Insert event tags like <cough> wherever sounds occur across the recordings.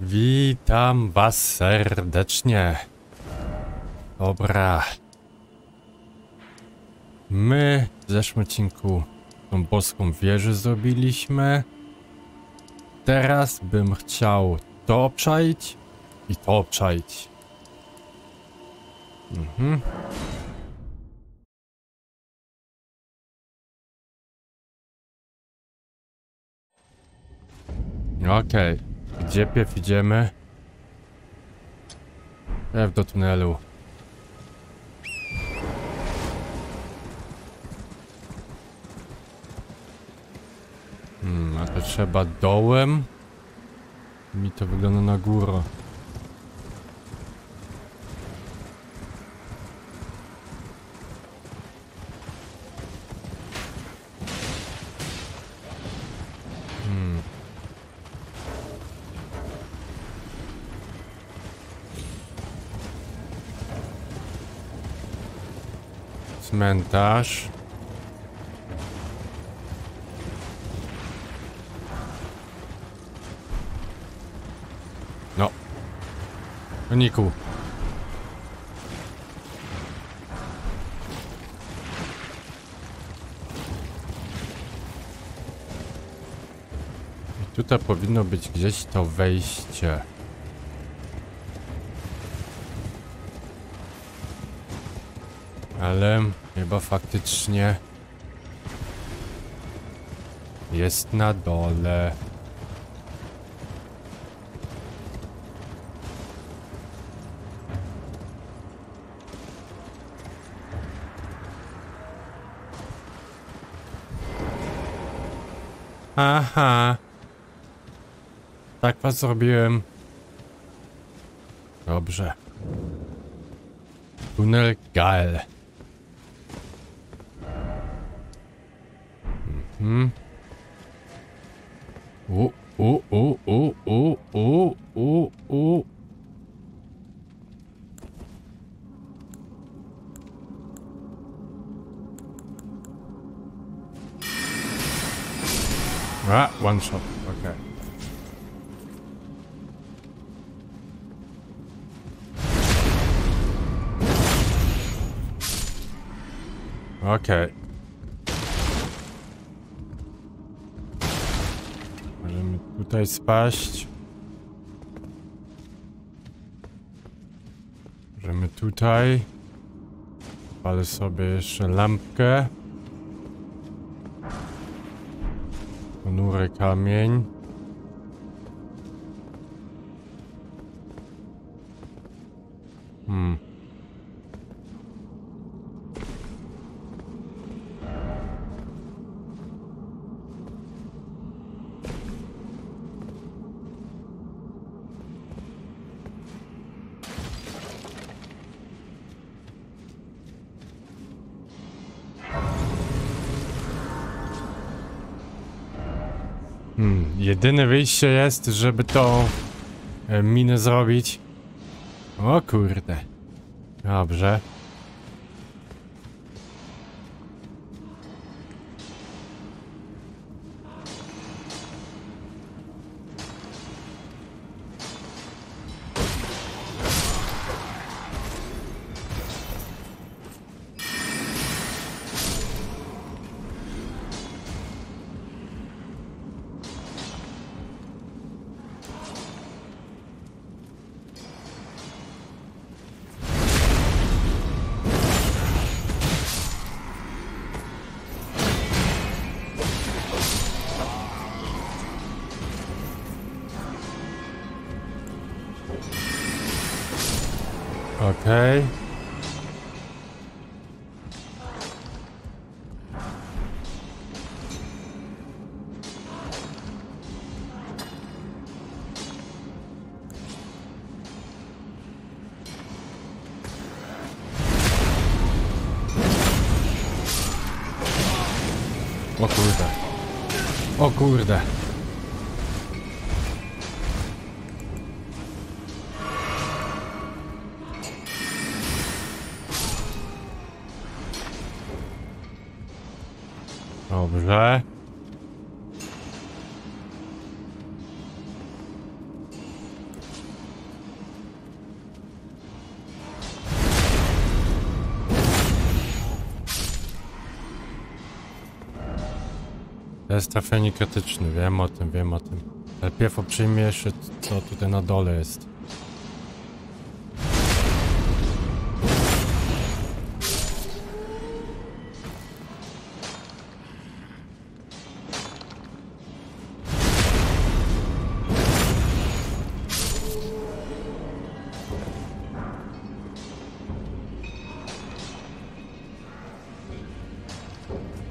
Witam was serdecznie. Dobra. My w zeszłym odcinku tą boską wieżę zrobiliśmy. Teraz bym chciał to obczaić i to obczaić. Mhm. Okej. Gdzie pierw idziemy? Pierw do tunelu. Hmm, a to trzeba dołem? Mi to wygląda na górę. Cmentarz. No. Niku. Tutaj powinno być gdzieś to wejście. Ale chyba faktycznie jest na dole. Aha. Tak was zrobiłem. Dobrze. Tunel geil. Hmm. Oh, oh, oh, oh. Spaść. Możemy tutaj. Palę sobie jeszcze lampkę. Ponury kamień. Hmm, jedyne wyjście jest, żeby tą e, minę zrobić. O kurde. Dobrze. O kurde. Dobrze. Jest trafienie krytyczny, wiem o tym, wiem o tym. Ale pierw przyjmie jeszcze co tutaj na dole jest.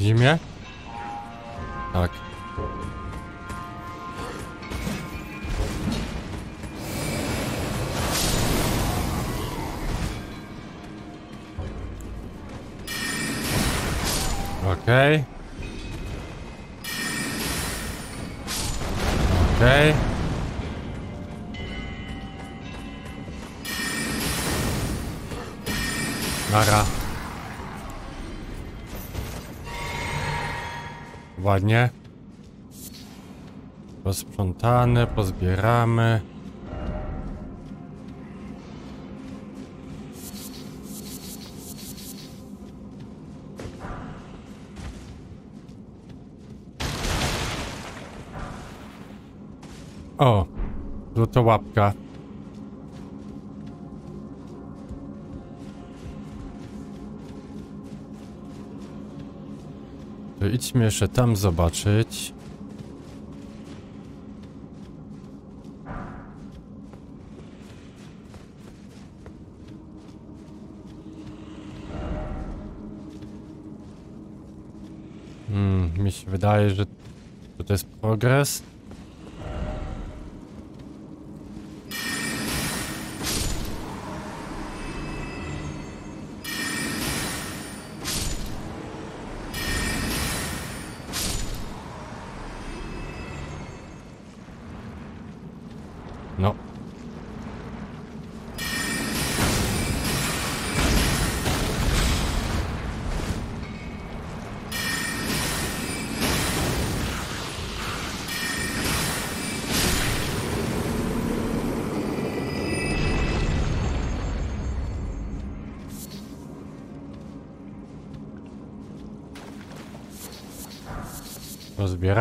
Zimie? Tak. Okej. Okej. Nara. Ładnie. Posprzątane, pozbieramy. O, złota łapka. To idźmy jeszcze tam zobaczyć. Hmm, mi się wydaje, że to jest progres.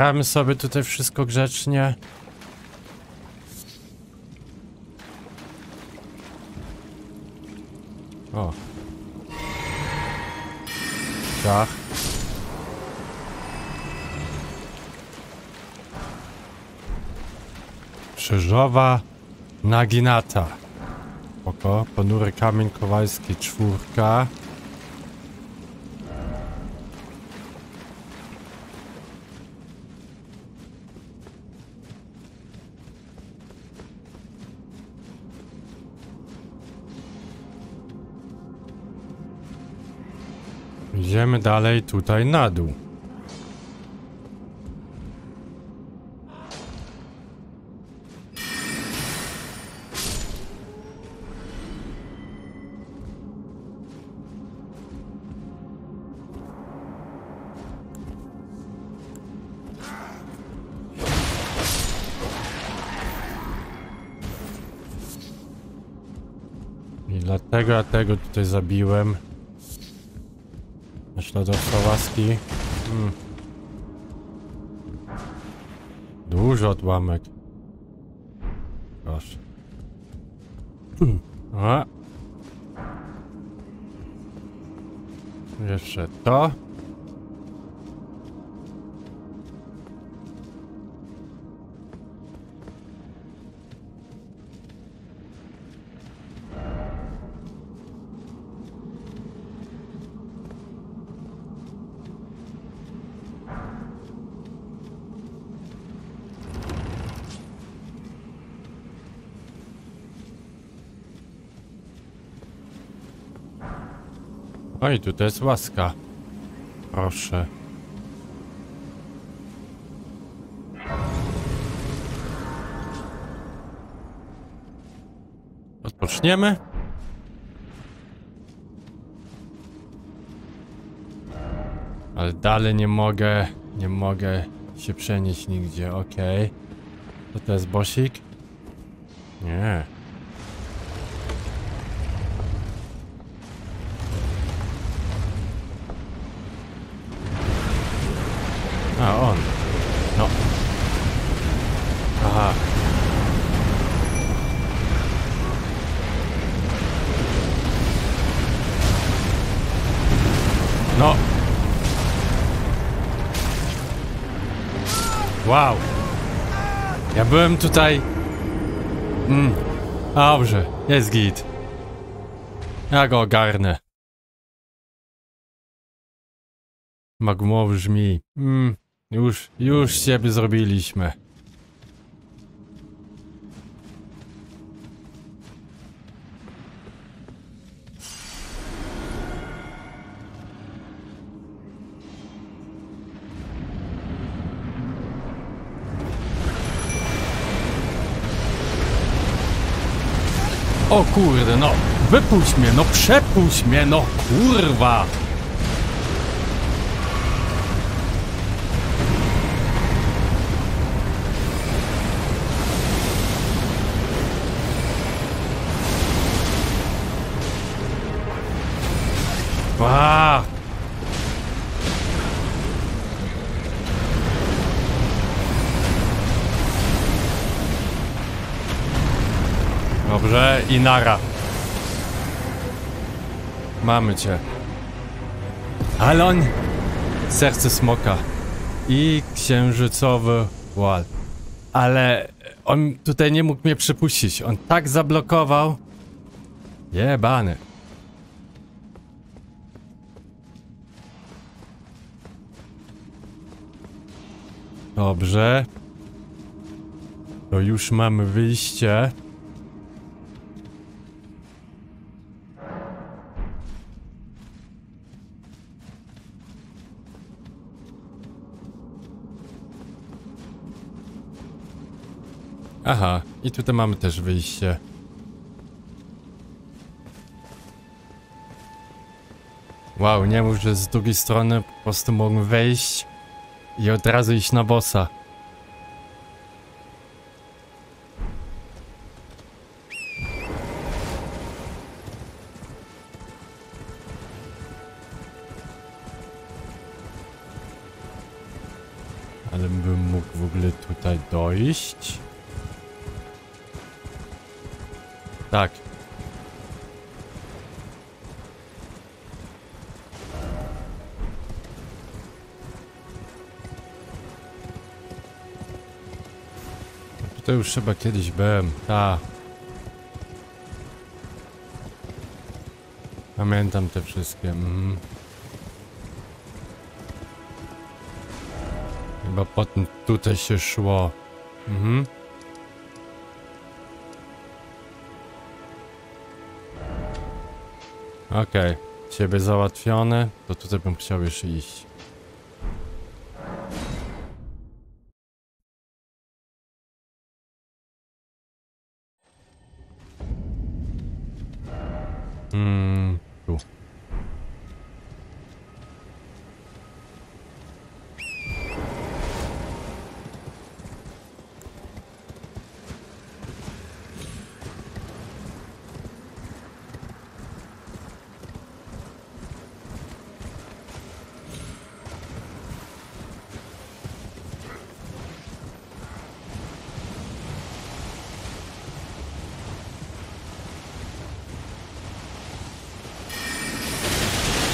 Rozbieramy sobie tutaj wszystko grzecznie. O. Ciach. Krzyżowa naginata. Oko, ponury kamień kowalski czwórka. Dalej tutaj na dół. I dlatego ja tego tutaj zabiłem. Naśladowca łaski. Hmm. Dużo odłamek. Proszę. A. Jeszcze to. Oj, tutaj jest łaska. Proszę. Odpoczniemy. Ale dalej nie mogę, nie mogę się przenieść nigdzie, okej. To to jest bosik? Nie. Byłem tutaj... Mm. Dobrze, jest git. Ja go ogarnę. Magmowy brzmi. Mm. Już, już ciebie zrobiliśmy. O kurde, no. Wypuść mnie, no przepuść mnie, no kurwa. I nara. Mamy cię. Alon! Serce smoka. I księżycowy wal. Ale on tutaj nie mógł mnie przepuścić. On tak zablokował. Jebany. Dobrze. To już mamy wyjście. Aha, i tutaj mamy też wyjście. Wow, nie mów, że z drugiej strony po prostu mogłem wejść i od razu iść na bossa. Już chyba kiedyś byłem. Ta. Pamiętam te wszystkie. Mhm. Chyba potem tutaj się szło. Mhm. Okej, ciebie załatwione, to tutaj bym chciał jeszcze iść. Hmm, tu.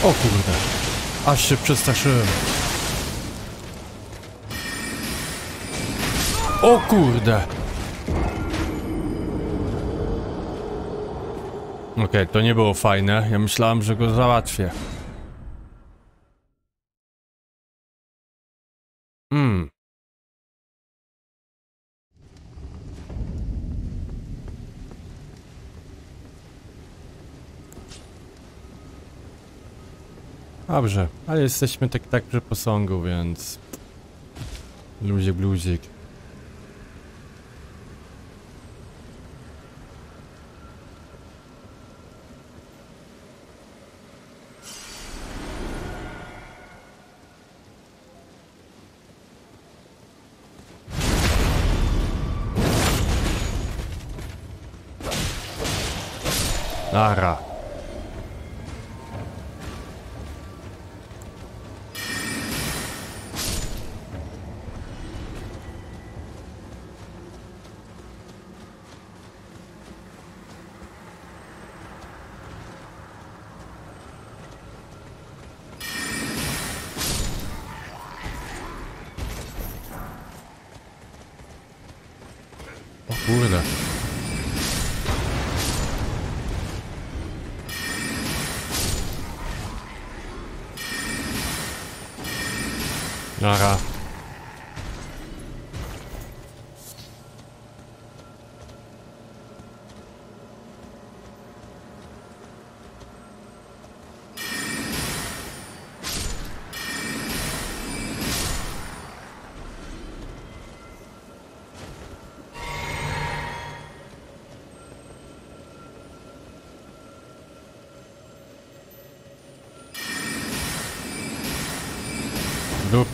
O kurde, aż się przestraszyłem. O kurde! Okej, to nie było fajne. Ja myślałem, że go załatwię. Hmm. Dobrze, ale jesteśmy tak tak przy posągu, więc... Luzik, bluzik. O kurde. Aha.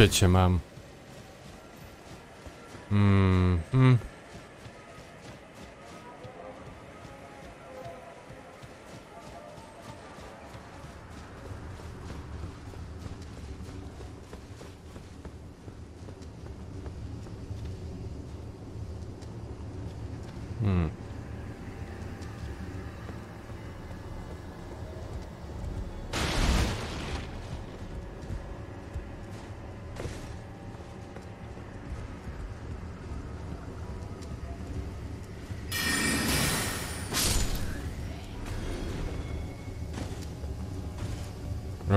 Cię mam.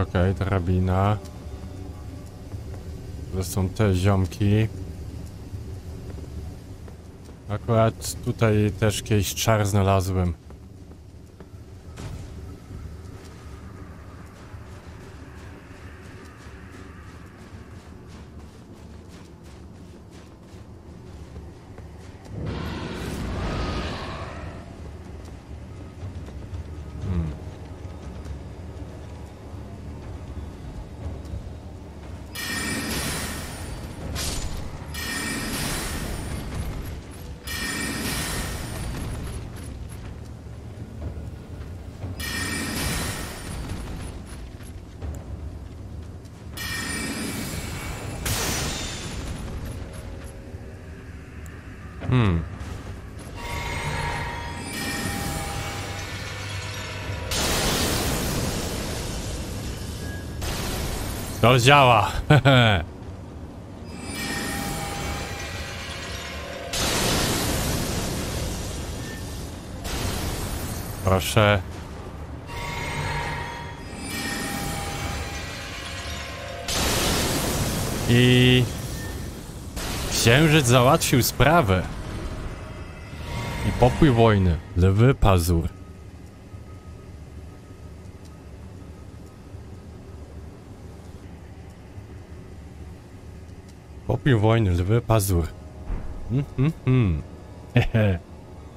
Okej, drabina. To są te ziomki. Akurat tutaj też kiedyś czar znalazłem. Hmm. To działa. <laughs> Proszę. I księżyc załatwił sprawę. I pokój wojny. Lewy pazur. Pokój wojny, lewy pazur. Mhm, mhm. Hehe.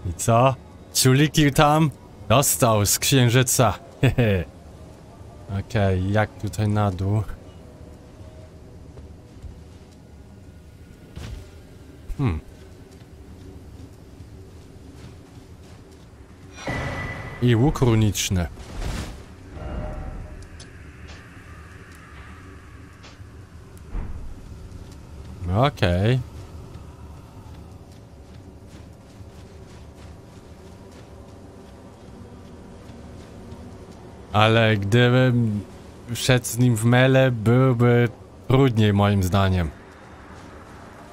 I co? Czuliki tam? Dostał z księżyca. Hehe. Okej, jak tutaj na dół? Hmm. I łuk runiczny. Okej. Ale gdybym szedł z nim w mele, byłby trudniej moim zdaniem.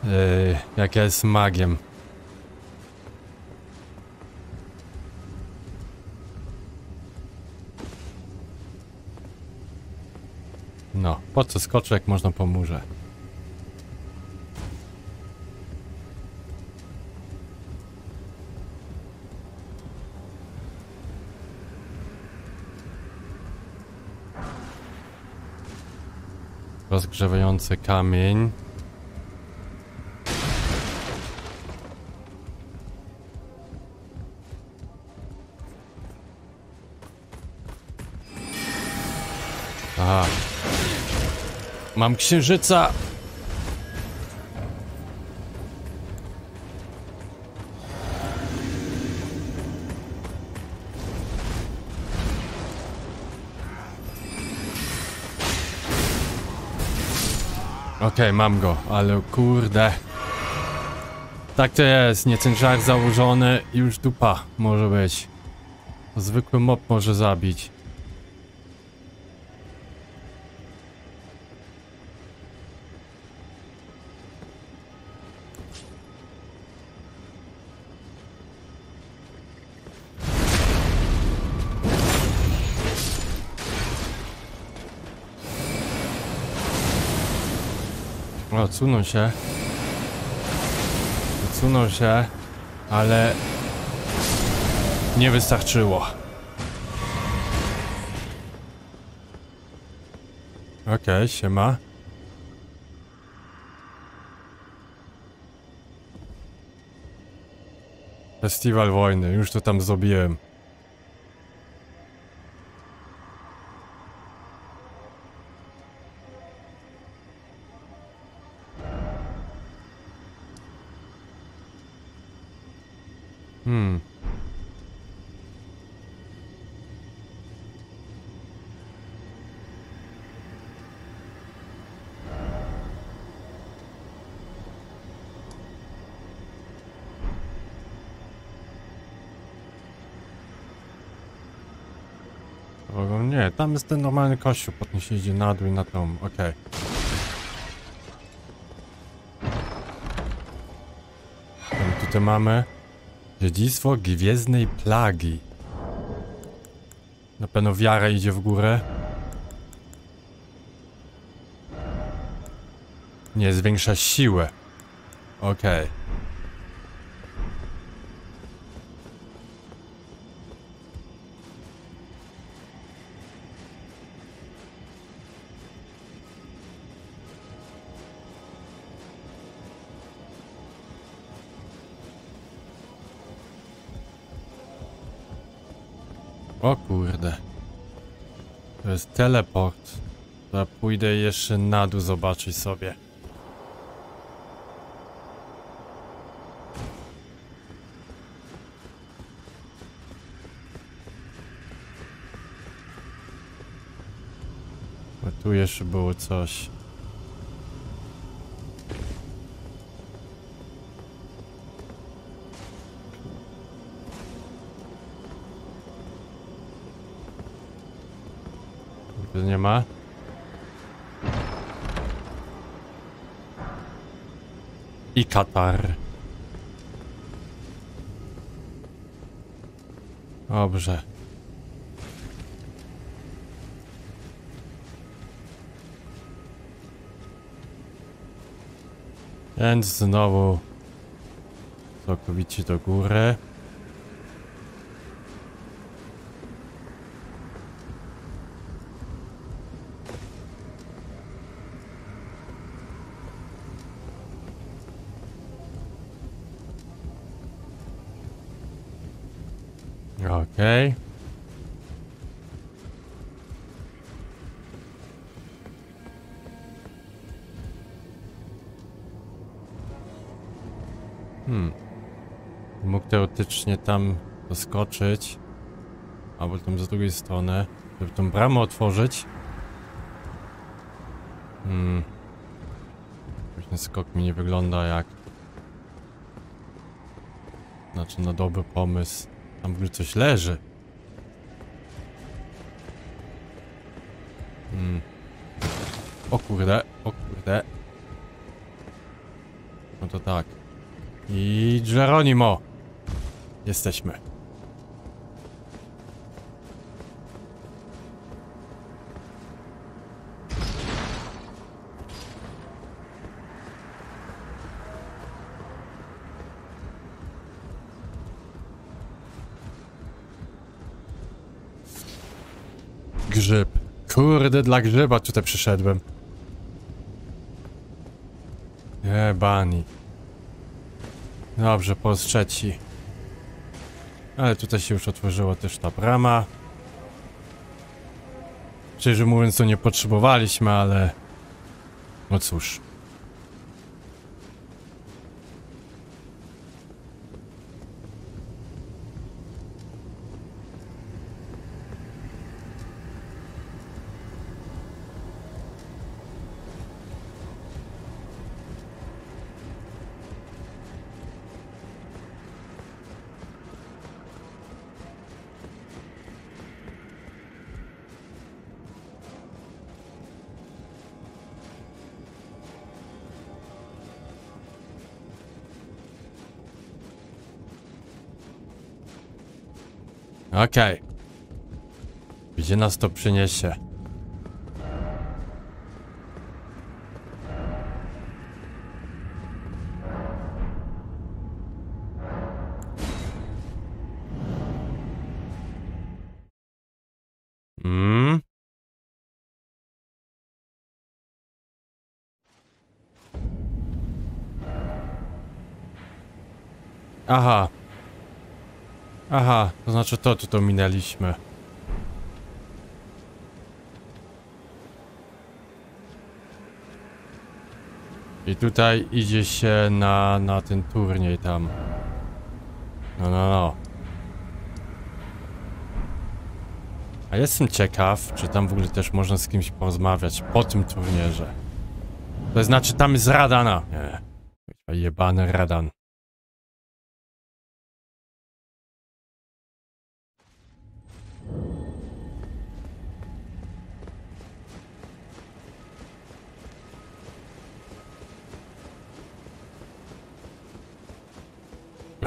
Yy, jak ja jest magiem. No, po co skoczę, jak można pomurze? Rozgrzewający kamień. Aha. Mam księżyca. Okej, mam go, ale kurde. Tak to jest, nie ten żar założony, już dupa może być. Zwykły mob może zabić. Odsunął się. Odsunął się, ale nie wystarczyło. Okej, siema. Festiwal wojny, już to tam zrobiłem. Tam jest ten normalny kościół, potem się idzie na dół i na tą, okej. Okay. Tutaj mamy dziedzictwo gwiezdnej plagi. Na pewno wiara idzie w górę. Nie, zwiększa siłę. Okej. O kurde. To jest teleport. To pójdę jeszcze na dół zobaczyć sobie. A tu jeszcze było coś. I Katar. Dobrze. Więc znowu całkowicie do góry. Okej. Hmm. Mógł teoretycznie tam doskoczyć. Albo tam z drugiej strony. Żeby tą bramę otworzyć. Hmm. Ten skok mi nie wygląda jak... Znaczy na dobry pomysł. Tam w coś leży. Hmm. O kurde, o kurde. No to tak. I Geronimo. Jesteśmy. Grzyb. Kurde, dla grzyba tutaj przyszedłem. Nie, bani. Dobrze, po trzeci. Ale tutaj się już otworzyła też ta brama. Szczerze mówiąc, to nie potrzebowaliśmy, ale... No cóż. Okej. Okay. Gdzie nas to przyniesie? Hmm? Aha znaczy to, tu to minęliśmy. I tutaj idzie się na, na ten turniej tam. No, no, no. A jestem ciekaw, czy tam w ogóle też można z kimś porozmawiać po tym turnierze. To znaczy tam jest Radana. Nie. Jebany Radan.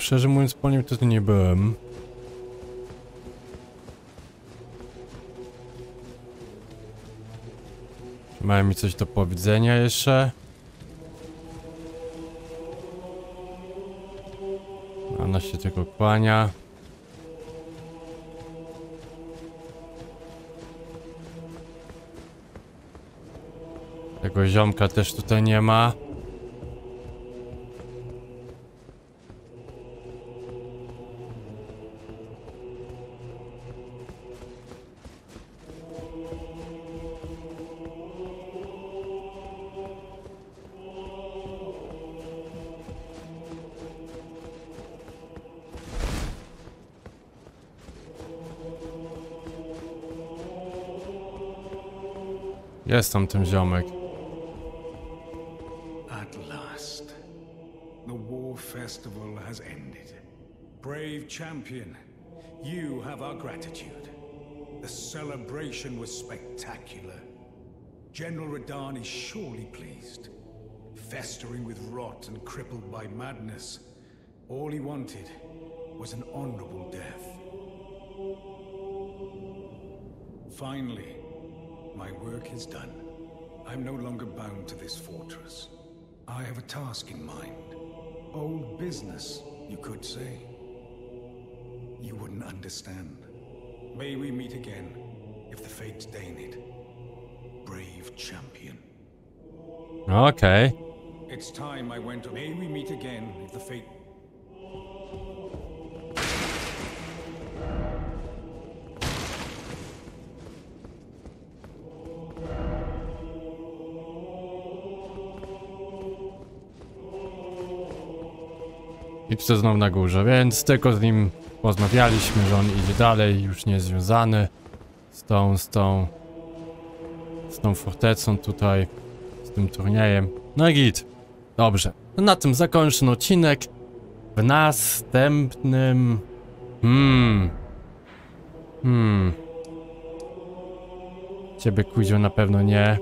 Szczerze mówiąc, po nim to nie byłem. Mają mi coś do powiedzenia jeszcze? Ona się tylko kłania. Tego ziomka też tutaj nie ma. Jest tam ten ziomek. At last, the war festival has ended. Brave champion, you have our gratitude. The celebration was spectacular. General Radan is surely pleased. Festering with rot and crippled by madness, all he wanted was an honorable death. Finally, my work is done. I'm no longer bound to this fortress. I have a task in mind. Old business, you could say. You wouldn't understand. May we meet again, if the fates deign it. Brave champion. Okay. It's time I went. May we meet again, if the fate. I to znowu na górze, więc tylko z nim rozmawialiśmy, że on idzie dalej, już nie jest związany z tą, z tą, z tą fortecą tutaj, z tym turniejem. No i git. Dobrze. Na tym zakończę odcinek. W następnym... Hmm. Hmm. Ciebie kuziu na pewno nie.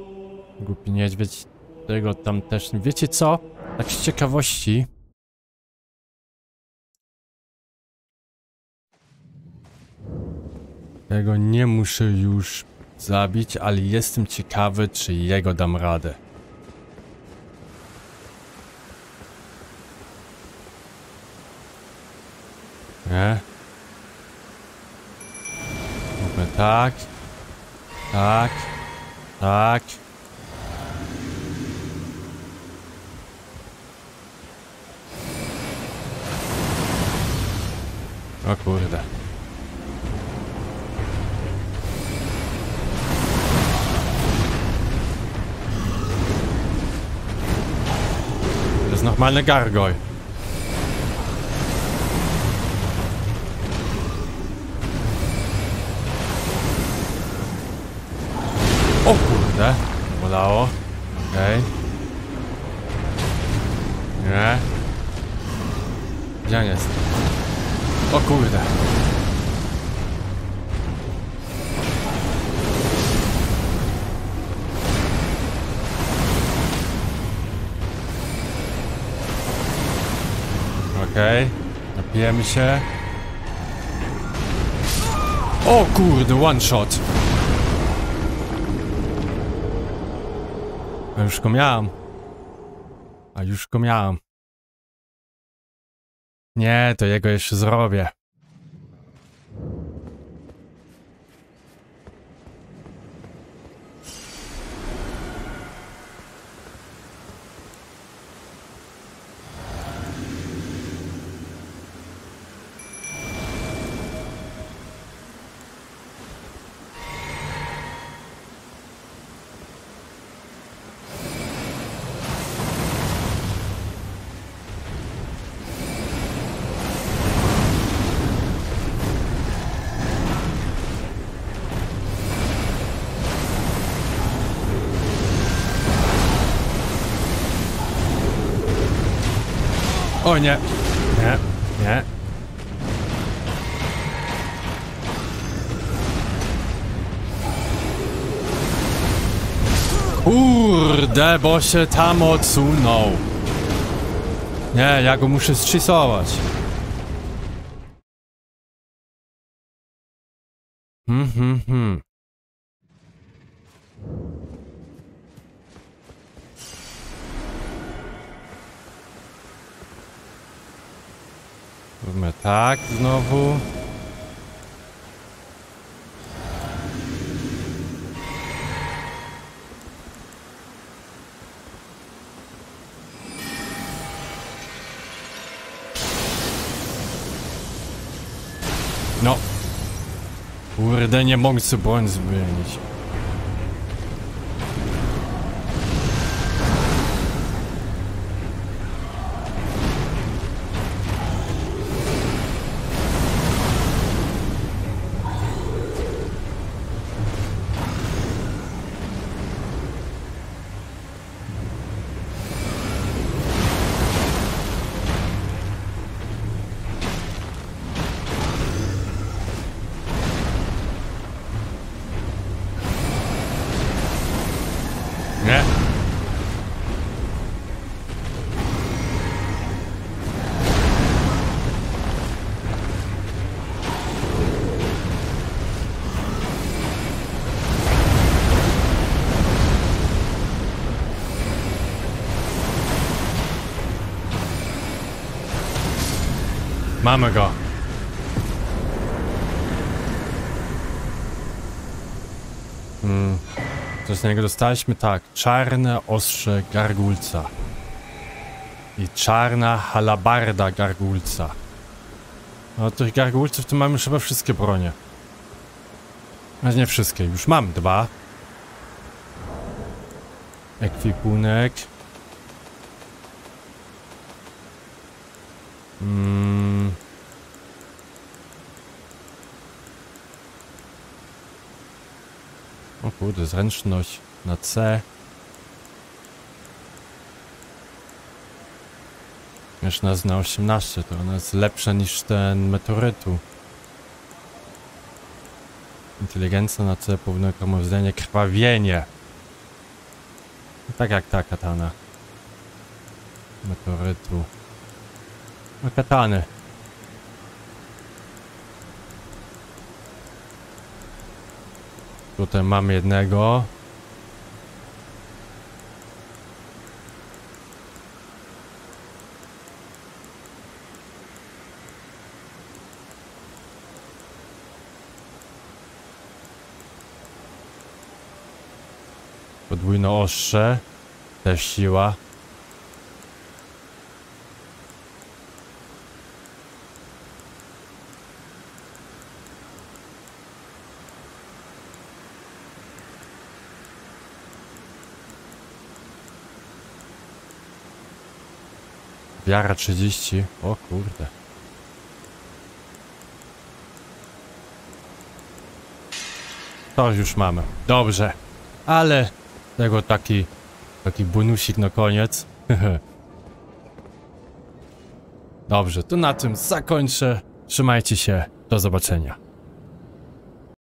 Głupi niedźwiedź. Tego tam też nie. Wiecie co? Tak z ciekawości. Tego nie muszę już zabić, ale jestem ciekawy, czy jego dam radę. Nie? Mówię tak. Tak. Tak. O kurde. To jest normalny gargoy. Się. O kurde, one shot. A już go miałam. A już go miałam. Nie, to jego jeszcze zrobię. O nie. Nie, nie. Kurde, bo się tam odsunął. Nie, ja go muszę strzysować. Tak znowu. No. Kurde, nie mogę sobie błąd zmienić. Mamy go. Co z niego dostaliśmy? Tak, czarne ostrze gargulca. I czarna halabarda gargulca. No tych gargulców to mamy już chyba wszystkie bronie. Ale nie wszystkie, już mam dwa. Ekwipunek. Mm. Kurde, zręczność na C. Już nas na 18, to ona jest lepsza niż ten meteorytu. Inteligencja na C, powinno komozdanie, krwawienie. Tak jak ta katana. Meteorytu. No katany. Tutaj mamy jednego. Podwójne ostrze. Też siła. Wiara 30. O kurde. To już mamy. Dobrze. Ale tego taki taki bonusik na koniec. <laughs> Dobrze, to na tym zakończę. Trzymajcie się. Do zobaczenia.